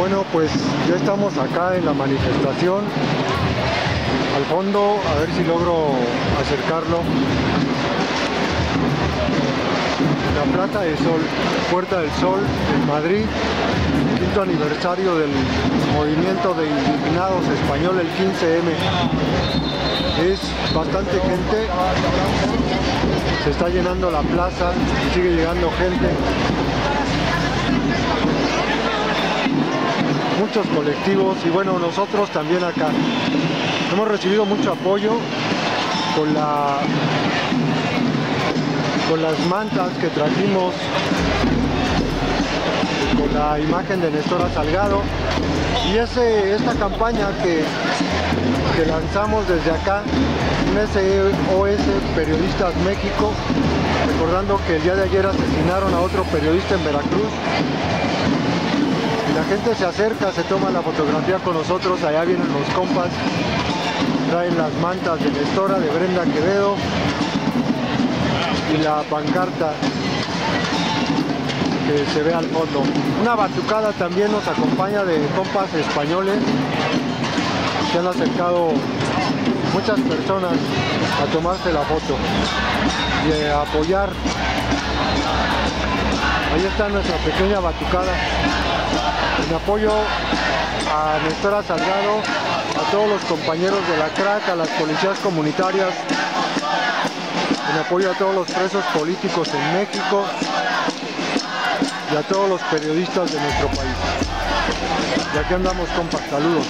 Bueno, pues ya estamos acá en la manifestación. Al fondo, a ver si logro acercarlo. La Plaza del Sol, Puerta del Sol, en Madrid, quinto aniversario del movimiento de indignados español, el 15M. Es bastante gente, se está llenando la plaza, sigue llegando gente. Muchos colectivos y bueno, nosotros también acá. Hemos recibido mucho apoyo con la con las mantas que trajimos con la imagen de Nestora Salgado y ese, esta campaña que, que lanzamos desde acá un SOS Periodistas México recordando que el día de ayer asesinaron a otro periodista en Veracruz gente se acerca, se toma la fotografía con nosotros, allá vienen los compas traen las mantas de Nestora, de Brenda Quevedo y la pancarta que se ve al fondo. Una batucada también nos acompaña de compas españoles. Se han acercado muchas personas a tomarse la foto y apoyar. Ahí está nuestra pequeña batucada en apoyo a Nestora Salgado, a todos los compañeros de la CRAC, a las policías comunitarias, en apoyo a todos los presos políticos en México y a todos los periodistas de nuestro país. Y aquí andamos, compas, saludos.